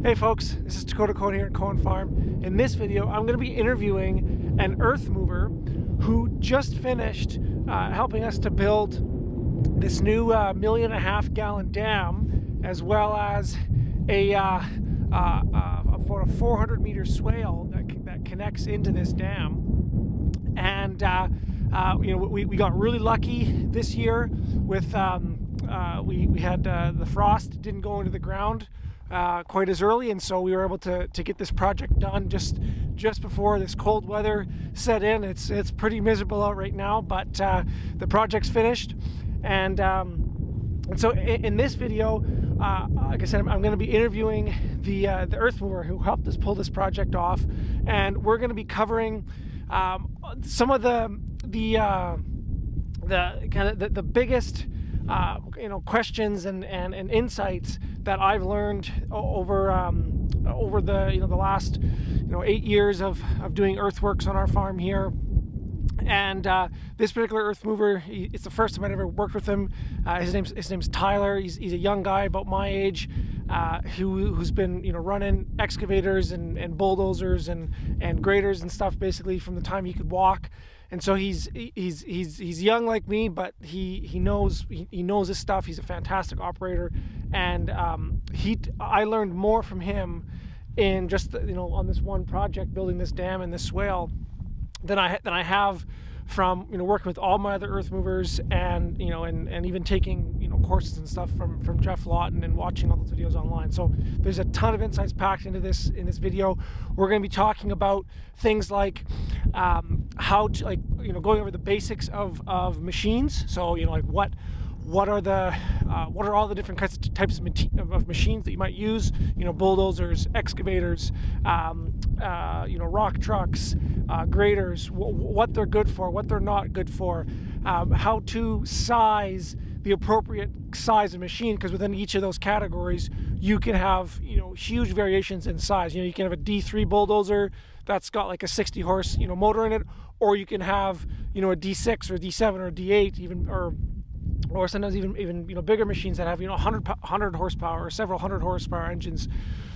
Hey folks, this is Takota Coen here at Coen Farm. In this video, I'm going to be interviewing an earth mover who just finished uh, helping us to build this new uh, million and a half gallon dam, as well as a uh, uh, uh a 400 meter swale that, that connects into this dam. And uh, you know, we, we got really lucky this year with um, we we had the frost didn't go into the ground uh, quite as early, and so we were able to, to get this project done just just before this cold weather set in. It's it's pretty miserable out right now, but uh, the project's finished, and um, and so in, in this video, uh, like I said, I'm, I'm going to be interviewing the uh, the earth mover who helped us pull this project off, and we're going to be covering um, some of the the uh, the kind of the, the biggest uh, you know questions and, and, and insights that I've learned over um, over the you know the last you know eight years of, of doing earthworks on our farm here. And uh, this particular earth mover, he, it's the first time I've ever worked with him. Uh, his name's his name's Tyler. He's, he's a young guy about my age, uh, who who's been you know running excavators and, and bulldozers and and graders and stuff basically from the time he could walk and so he's he's he's he's young like me, but he he knows he, he knows his stuff. He's a fantastic operator, and um, he I learned more from him in just you know on this one project building this dam and this swale than I than I have from you know working with all my other earth movers and you know and, and even taking know courses and stuff from from Geoff Lawton and watching all those videos online. So there's a ton of insights packed into this in this video. We're going to be talking about things like um, how to like you know going over the basics of of machines. So you know like what what are the uh, what are all the different types of, of, machines that you might use you know bulldozers excavators um, uh, you know rock trucks uh, graders what they're good for what they're not good for um, how to size the appropriate size of machine because within each of those categories you can have you know huge variations in size. You know you can have a d3 bulldozer that's got like a 60 horse you know motor in it or you can have you know a d6 or d7 or d8 even or or sometimes even even you know bigger machines that have you know 100 100 horsepower or several hundred horsepower engines.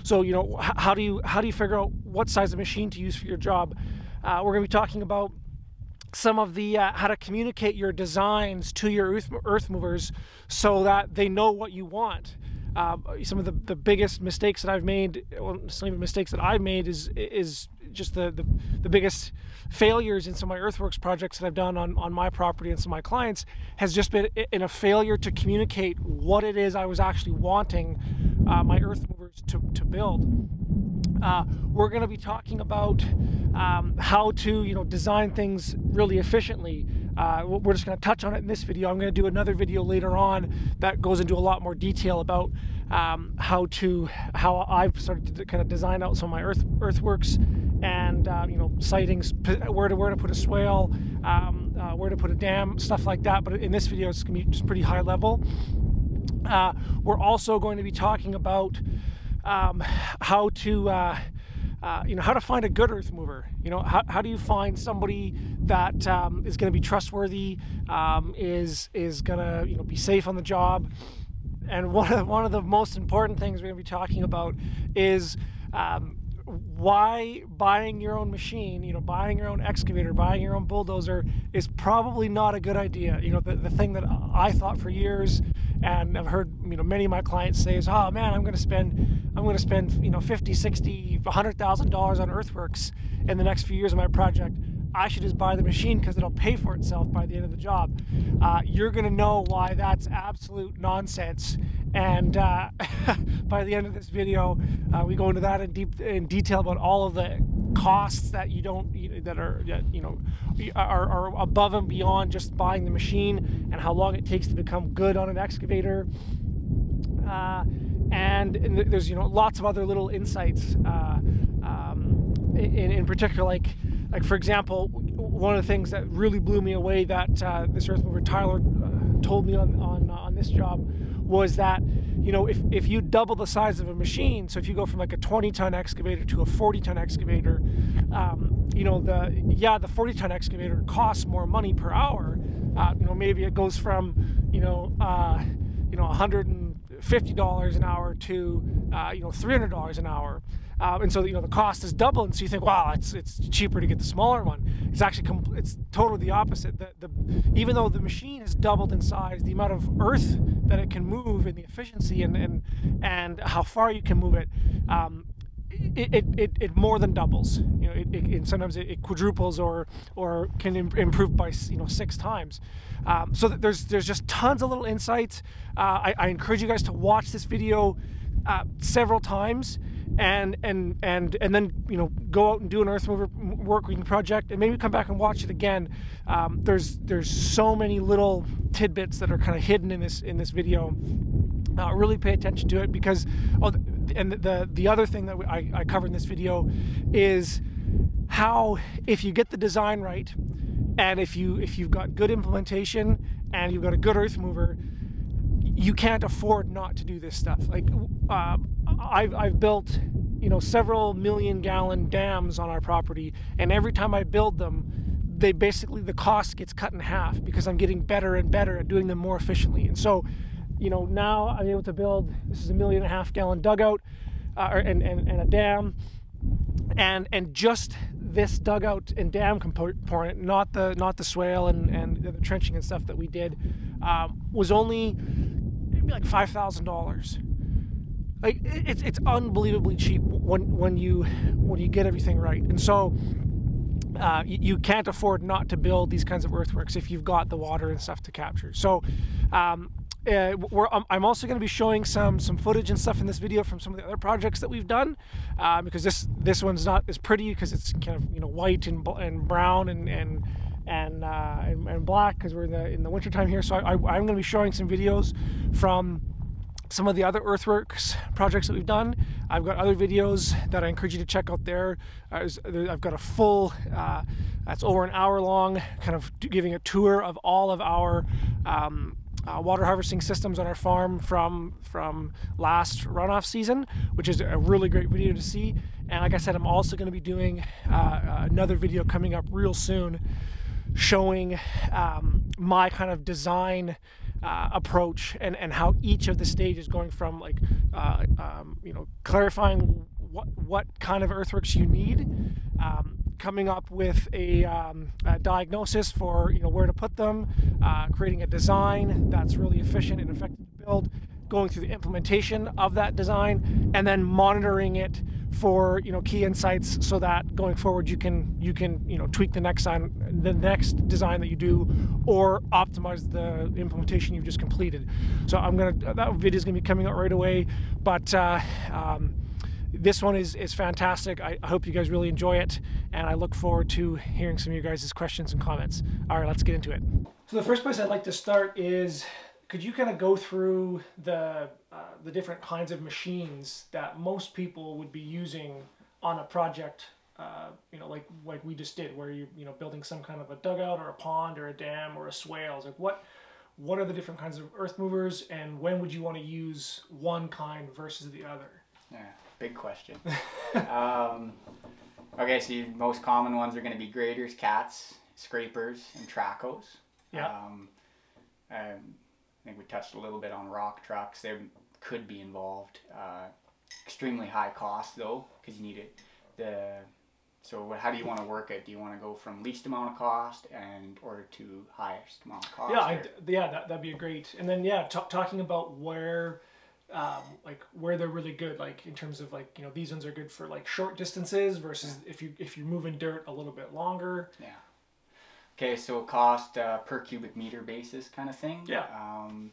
So you know how do you how do you figure out what size of machine to use for your job? Uh, we're going to be talking about some of the uh, how to communicate your designs to your earth, earth movers so that they know what you want uh, some of the, the biggest mistakes that I've made, well, some of the mistakes that I've made is is just the, the, the biggest failures in some of my earthworks projects that I've done on, on my property and some of my clients has just been in a failure to communicate what it is I was actually wanting uh, my earth movers to, to build. Uh, we're going to be talking about um, how to you know design things really efficiently. Uh, we're just going to touch on it in this video. I'm going to do another video later on that goes into a lot more detail about um, how to how I've started to kind of design out some of my earth earthworks and uh, you know sightings, where to where to put a swale, um, uh, where to put a dam, stuff like that. But in this video, it's going to be just pretty high level. Uh, we're also going to be talking about um, how to uh, you know how to find a good earth mover. You know how, how do you find somebody that um, is going to be trustworthy um, is is going to you know be safe on the job? And one of one of the most important things we're going to be talking about is um, why buying your own machine, you know, buying your own excavator, buying your own bulldozer is probably not a good idea. You know, the, the thing that I thought for years and I've heard, you know, many of my clients say is, oh man, I'm going to spend, I'm going to spend, you know, 50, 60, $100,000 on earthworks in the next few years of my project. I should just buy the machine because it'll pay for itself by the end of the job. Uh, you're going to know why that's absolute nonsense. And uh, by the end of this video, uh, we go into that in deep in detail about all of the costs that you don't that are you know are, are above and beyond just buying the machine and how long it takes to become good on an excavator. Uh, and, and, there's you know lots of other little insights. Uh, um, in, in particular, like like for example, one of the things that really blew me away that uh, this earth mover Tyler uh, told me on on uh, on this job was that you know if, if you double the size of a machine so if you go from like a 20 ton excavator to a 40 ton excavator um, you know the yeah the 40 ton excavator costs more money per hour uh, you know maybe it goes from you know uh, you know 100 fifty dollars an hour to you know three hundred dollars an hour. Um, and so you know the cost is doubled, and so you think, wow, it's it's cheaper to get the smaller one. It's actually it's totally the opposite. The, the even though the machine is doubled in size, the amount of earth that it can move and the efficiency and and and how far you can move it. Um, it, it, it, it, more than doubles. You know, it, it sometimes it, quadruples or or can Im- improve by you know six times. Um, so there's there's just tons of little insights. Uh, I, I, encourage you guys to watch this video uh, several times and and and and then you know go out and do an earth mover working project and maybe come back and watch it again. Um, there's there's so many little tidbits that are kind of hidden in this in this video. Uh, really pay attention to it because oh, and the the other thing that I, I cover in this video is how if you get the design right and if you if you've got good implementation and you've got a good earth mover you can't afford not to do this stuff. Like uh, I've, I've built, you know, several million gallon dams on our property, and every time I build them, they basically the cost gets cut in half because I'm getting better and better at doing them more efficiently. And so, you know, now I'm able to build. This is a million and a half gallon dugout, uh, and, and and a dam, and and just this dugout and dam component, not the not the swale and and the trenching and stuff that we did, um, was only maybe like five thousand dollars. Like it's it's unbelievably cheap when when you when you get everything right, and so. Uh, you, can't afford not to build these kinds of earthworks if you've got the water and stuff to capture. So, um, uh, um, I'm also going to be showing some some footage and stuff in this video from some of the other projects that we've done, uh, because this this one's not as pretty because it's kind of you know white and and brown and and and, uh, and, and, black because we're in the in the wintertime here. So I, am going to be showing some videos from some of the other earthworks projects that we've done. I've got other videos that I encourage you to check out there. I've got a full, uh, that's over an hour long, kind of giving a tour of all of our um, uh, water harvesting systems on our farm from from last runoff season, which is a really great video to see. And like I said, I'm also going to be doing uh, another video coming up real soon showing um, my kind of design uh, approach and, and how each of the stages going from like uh, um, you know clarifying what what kind of earthworks you need um, coming up with a, um, a, diagnosis for you know where to put them uh, creating a design that's really efficient and effective to build going through the implementation of that design and then monitoring it for you know key insights so that going forward you can you can you know tweak the next sign the next design that you do or optimize the implementation you've just completed. So i'm gonna that video is gonna be coming out right away but uh, um, this one is is fantastic. I, I hope you guys really enjoy it and i look forward to hearing some of you guys' questions and comments. All right let's get into it. So the first place i'd like to start is could you kind of go through the uh, the different kinds of machines that most people would be using on a project uh, you know like like we just did where you you know building some kind of a dugout or a pond or a dam or a swales like what what are the different kinds of earth movers and when would you want to use one kind versus the other? Yeah big question. Um, okay so most common ones are going to be graders cats scrapers and trackhoes yeah. Um, um I think we touched a little bit on rock trucks. They could be involved. Uh, extremely high cost though, because you need it. The so how do you want to work it? Do you want to go from least amount of cost and or to highest amount of cost? Yeah, I, yeah, that that'd be a great. And then yeah, t- talking about where. Um, like where they're really good, like in terms of like you know these ones are good for like short distances versus yeah. if you if you're moving dirt a little bit longer. Yeah. Okay, so cost uh, per cubic meter basis kind of thing. Yeah. Um,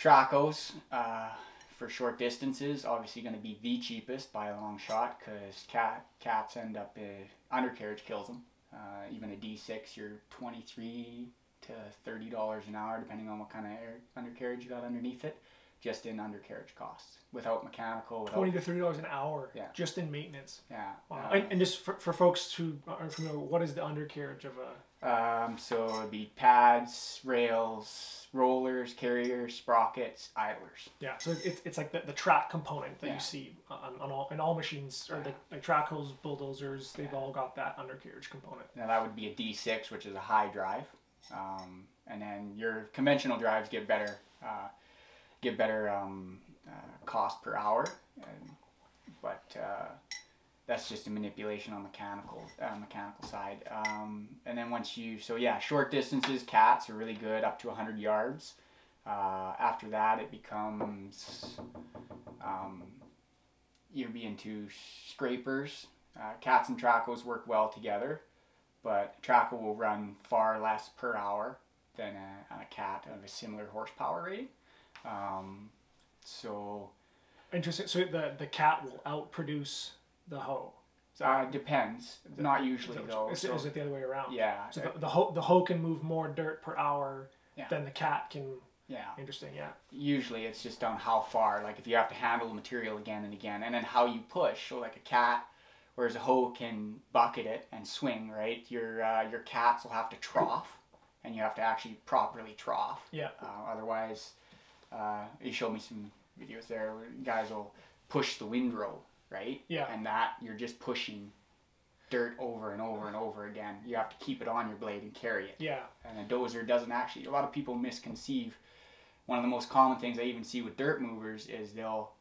Trackhoes uh, for short distances, obviously going to be the cheapest by a long shot because cat cats end up uh, undercarriage kills them. Uh, even a D6, you're 23 to 30 dollars an hour depending on what kind of air, undercarriage you got underneath it just in undercarriage costs without mechanical. Without, Twenty to thirty dollars an hour. Yeah. Just in maintenance. Yeah. Wow. Uh, and, and, just for, for folks who aren't familiar, what is the undercarriage of a? Um, so it'd be pads, rails, rollers, carriers, sprockets, idlers. Yeah. So it's, it's like the, the track component that yeah. you see on, on all in all machines or yeah. the like trackhoes, bulldozers. They've yeah. all got that undercarriage component. Now that would be a D6, which is a high drive. Um, and then your conventional drives get better. Uh, get better um, uh, cost per hour, and, but uh, that's just a manipulation on mechanical uh, mechanical side. Um, and then once you so yeah, short distances cats are really good up to 100 yards. Uh, after that, it becomes um, you'd be into scrapers. Uh, cats and trackhoes work well together, but trackhoe will run far less per hour than a, a cat of a similar horsepower rating. Um, so Interesting. So the the cat will outproduce the hoe. That- uh, depends. Not usually is, though. is, So, is it the other way around? yeah, So uh, the, the hoe the hoe can move more dirt per hour Yeah. than the cat can. yeah. Interesting. Yeah. Usually it's just on how far. Like if you have to handle the material again and again, and then how you push. So like a cat, whereas a hoe can bucket it and swing. Right. Your uh, your cats will have to trough, and you have to actually properly trough. Yeah. Uh, otherwise, uh, you showed me some videos there where guys will push the windrow, right? Yeah. And that you're just pushing dirt over and over and over again. You have to keep it on your blade and carry it. Yeah. And a dozer doesn't actually. A lot of people misconceive. One of the most common things I even see with dirt movers is they'll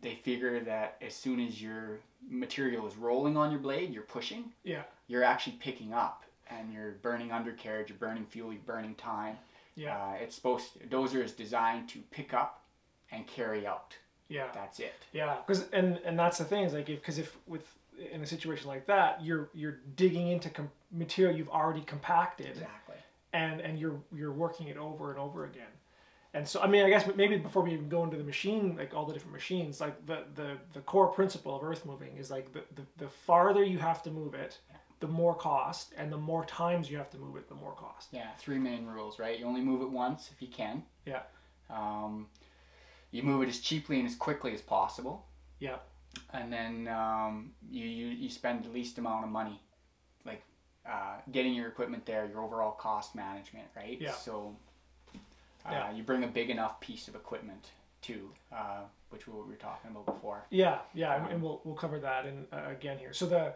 they figure that as soon as your material is rolling on your blade, you're pushing. Yeah. You're actually picking up, and you're burning undercarriage, you're burning fuel, you're burning time. Yeah. Uh, it's supposed to, dozer is designed to pick up and carry out. Yeah. That's it. Yeah, because and and that's the thing is like because if, with in a situation like that you're you're digging into com- material you've already compacted Exactly. and and you're you're working it over and over again, and so I mean I guess maybe before we even go into the machine like all the different machines like the the the core principle of earth moving is like the the, the farther you have to move it, the more cost, and the more times you have to move it, the more cost. Yeah, three main rules, right? You only move it once if you can. Yeah. Um, you move it as cheaply and as quickly as possible. Yeah. And then um, you, you you spend the least amount of money, like uh, getting your equipment there, your overall cost management, right? Yeah. So uh, Yeah. you bring a big enough piece of equipment too, uh, which we were talking about before. Yeah, yeah, and- and we'll we'll cover that in uh, again here. So the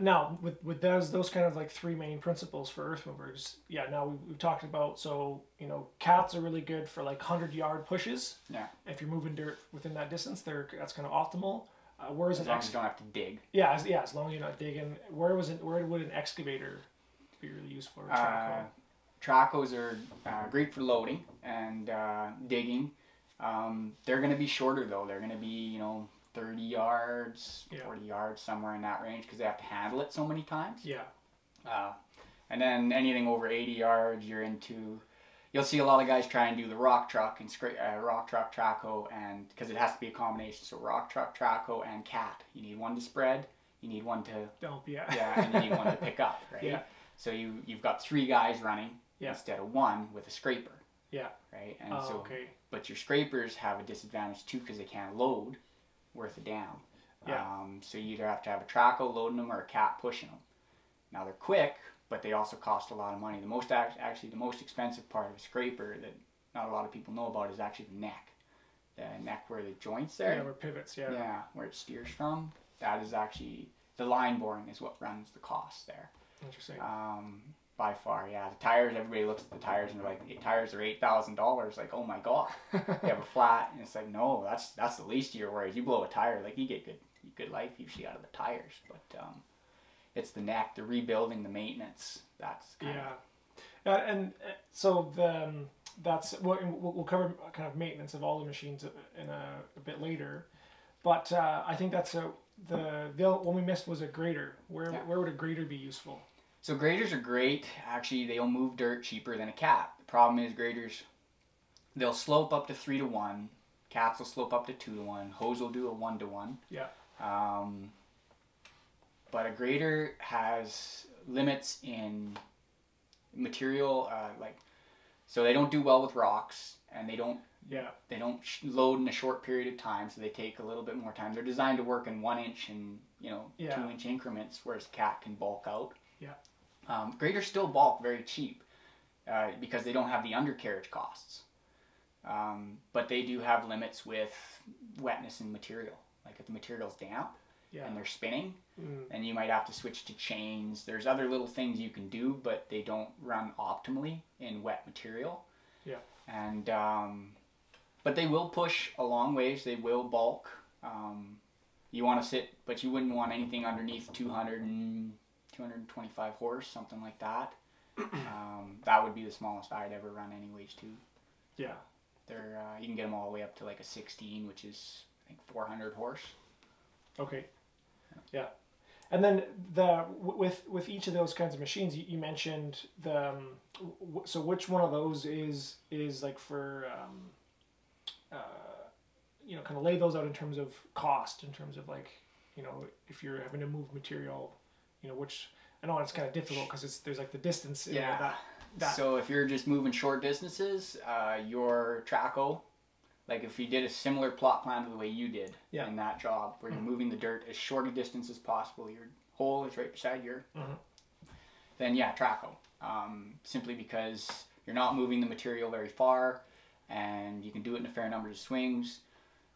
now with with those those kind of like three main principles for earth movers. Yeah, now we, we've talked about so you know cats are really good for like hundred yard pushes. Yeah. If you're moving dirt within that distance, they're that's kind of optimal. Uh, whereas As an long as ex- you don't have to dig. yeah, as, yeah, as long as you're not digging. Where was it? Where would an excavator be really useful? Or Uh, Trackhoes are uh, great for loading and uh, digging. Um, they're going to be shorter though. They're going to be, you know, 30 yards, Yeah. 40 yards, somewhere in that range because they have to handle it so many times. yeah, Uh, and then anything over 80 yards, you're into. You'll see a lot of guys try and do the rock truck and scra- uh, rock truck trackhoe, and because it has to be a combination. So rock truck trackhoe and cat. You need one to spread. You need one to don't yeah. yeah, and you need one to pick up, right? Yeah. So you you've got three guys running Yeah. instead of one with a scraper. Yeah. Right. And Oh, so, okay. but your scrapers have a disadvantage too because they can't load worth a damn. Yeah. Um, so you either have to have a trackhoe loading them or a cat pushing them. Now they're quick, but they also cost a lot of money. The most actually the most expensive part of a scraper that not a lot of people know about is actually the neck. The neck where the joints there. Yeah, where pivots. Yeah. Yeah, where it steers from. That is actually the line boring is what runs the cost there. Interesting. Um, by far, yeah. The tires, everybody looks at the tires and they're like, "Hey, tires are eight thousand dollars. Like, oh my god, you have a flat, and it's like, no, that's that's the least of your worries. You blow a tire, like you get good good life usually out of the tires, but um, it's the neck, the rebuilding, the maintenance. That's kind Yeah, uh, and uh, so the um, that's we'll, we'll we'll cover kind of maintenance of all the machines in a, a bit later, but uh, I think that's a the the one we missed was a grader. Where Yeah. where would a grader be useful? So graders are great. Actually, they'll move dirt cheaper than a cat. The problem is graders, they'll slope up to three to one. Cats will slope up to two to one. Hose will do a one to one. Yeah. Um, but a grader has limits in material, uh, like so they don't do well with rocks, and they don't Yeah, they don't sh- load in a short period of time, so they take a little bit more time. They're designed to work in one inch and you know Yeah. two inch increments, whereas a cat can bulk out. Yeah. Um, graders still bulk very cheap uh, because they don't have the undercarriage costs, um, but they do have limits with wetness and material. Like if the material's damp yeah, and they're spinning, mm, then you might have to switch to chains. There's other little things you can do, but they don't run optimally in wet material. Yeah. And um, but they will push a long ways. They will bulk. Um, you want to sit, but you wouldn't want anything underneath 200 and 225 horse, something like that. um, that would be the smallest I'd ever run, anyways. Too. Yeah. They're uh, you can get them all the way up to like a 16, which is I think 400 horse. Okay. Yeah. And then the with with each of those kinds of machines, you, you mentioned the um, w- so which one of those is is like for um, uh, you know kind of lay those out in terms of cost, in terms of like you know if you're having to move material, you know which I know it's kind of difficult because it's there's like the distance. you know, Yeah. that, that So if you're just moving short distances, uh, your Trackhoe, like if you did a similar plot plan to the way you did Yeah. in that job, where you're moving the dirt as short a distance as possible, your hole is right beside your, Mhm. then yeah, Trackhoe. Um, simply because you're not moving the material very far, and you can do it in a fair number of swings.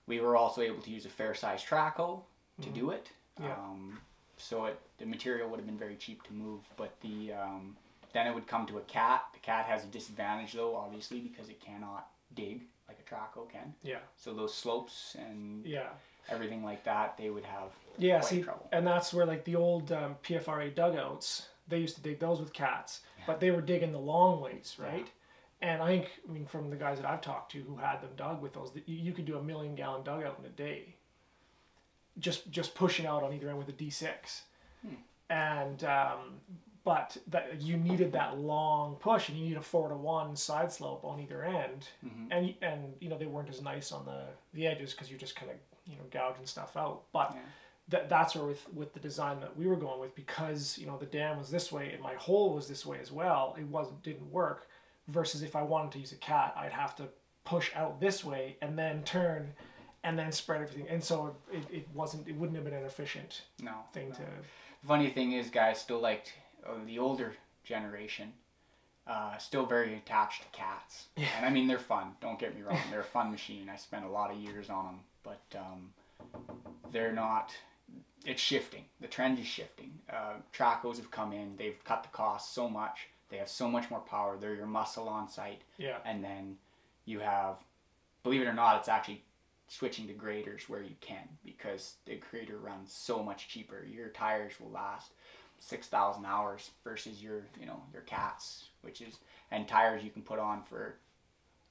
We were also able to use a fair size Trackhoe to do it. Yeah. Um, so it, the material would have been very cheap to move, but the um, then it would come to a cat. The cat has a disadvantage though, obviously, because it cannot dig like a Trackhoe can. yeah So those slopes and yeah everything like that, they would have Yeah, see, trouble. and that's where like the old um, PFRA dugouts, they used to dig those with cats, but they were digging the long ways, right? And I think, I mean, from the guys that I've talked to who had them dug with those, you could do a million gallon dugout in a day. Just just pushing out on either end with a D6, and um, but that you needed that long push, and you need a four to one side slope on either end, Mhm. and and you know they weren't as nice on the the edges because you're just kind of you know gouging stuff out, but Yeah. that that's where with with the design that we were going with because you know the dam was this way and my hole was this way as well it wasn't didn't work versus if i wanted to use a cat i'd have to push out this way and then turn and then spread everything and so it, it wasn't it wouldn't have been an efficient No. thing no. to The funny thing is, guys still liked uh, the older generation. Uh, still very attached to cats, Yeah. and I mean they're fun. Don't get me wrong; they're a fun machine. I spent a lot of years on them, but um, they're not. It's shifting. The trend is shifting. Uh, Trackhoes have come in. They've cut the cost so much. They have so much more power. They're your muscle on site, yeah and then you have, believe it or not, it's actually switching to graders where you can because the grader runs so much cheaper. Your tires will last six thousand hours versus your you know your cats, which is and tires you can put on for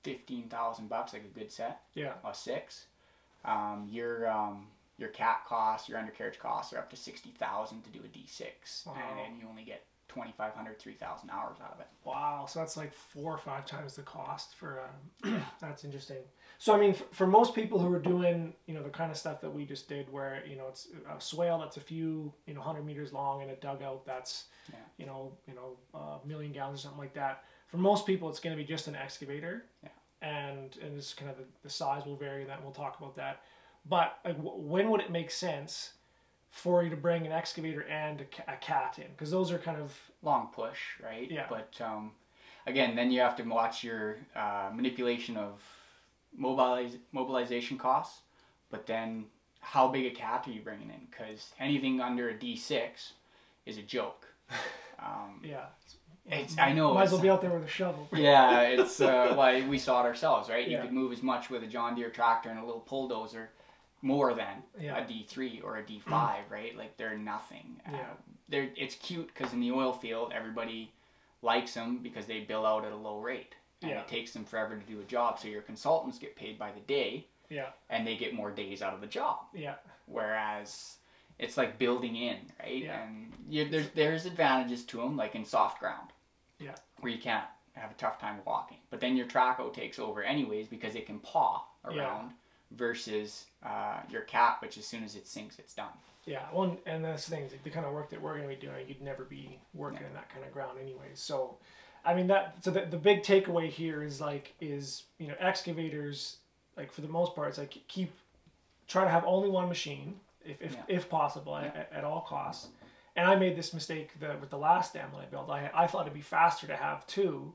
fifteen thousand bucks like a good set, yeah a six. Um, your um, your cat costs, your undercarriage costs are up to sixty thousand to do a D six, Wow. and then you only get 2,500, 3,000 hours out of it. wow so that's like four or five times the cost for um, that's interesting so i mean for, for most people who are doing you know the kind of stuff that we just did where you know it's a swale that's a few you know 100 meters long and a dugout that's Yeah. you know you know a million gallons or something like that for most people it's going to be just an excavator Yeah. and and it's kind of the, the size will vary that we'll talk about that but like w- when would it make sense for you to bring an excavator and a, ca- a cat in because those are kind of long push, right? Yeah. But um, again, then you have to watch your uh, manipulation of mobilization costs. But then, how big a cat are you bringing in? Because anything under a D6 is a joke. Um, yeah it's, I know. might as well be out there with a shovel yeah, it's uh, like we saw it ourselves, right? You Yeah. could move as much with a John Deere tractor and a little bulldozer more than Yeah. a D3 or a D5, right? Like they're nothing. Uh, they're it's cute because in the oil field everybody likes them because they bill out at a low rate, and Yeah. it takes them forever to do a job. So your consultants get paid by the day, yeah and they get more days out of the job. yeah Whereas it's like building in, right? Yeah. And you, there's there's advantages to them, like in soft ground. Yeah. Where you can't have a tough time walking, but then your Trackhoe takes over anyways because it can paw Yeah. Versus uh, your cat, which as soon as it sinks, it's done. Yeah, well, and that's the thing. The kind of work that we're going to be doing, you'd never be working in that kind of ground anyway. So, I mean that. So the, the big takeaway here is like is you know excavators like for the most part it's like keep try to have only one machine if if, Yeah. if possible Yeah. at, at all costs. And I made this mistake the, with the last dam that I built. I I thought it'd be faster to have 2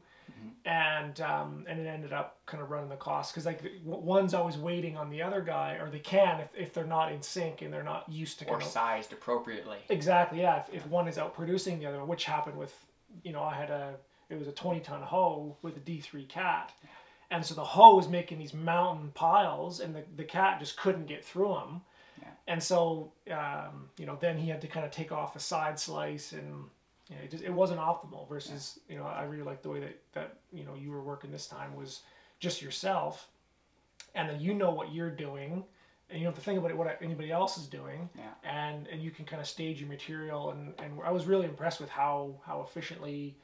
and um, and it ended up kind of running the cost because like one's always waiting on the other guy, or they can if, if they're not in sync and they're not used to Or kind of sized appropriately. Exactly, yeah. If, if one is out producing the other one, which happened with, you know, I had a, it was a 20 ton hoe with a D3 cat. and so the hoe was making these mountain piles, and the, the cat just couldn't get through them. Yeah. And so, um, you know, then he had to kind of take off a side slice, and you know, it just it wasn't optimal. Versus, you know, I really like the way that that you know you were working this time was just yourself, and then you know what you're doing, and you don't have to think about it, what anybody else is doing, Yeah. and and you can kind of stage your material, and and I was really impressed with how how efficiently.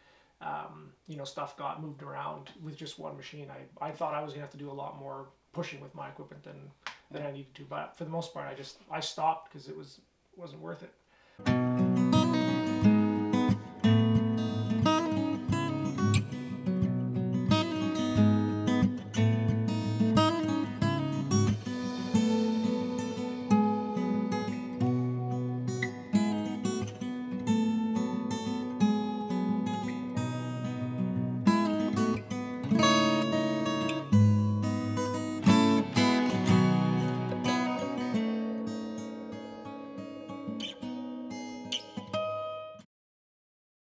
Um, you know, stuff got moved around with just one machine. I, I thought I was gonna have to do a lot more pushing with my equipment than than I needed to, but for the most part, I just I stopped because it was wasn't worth it.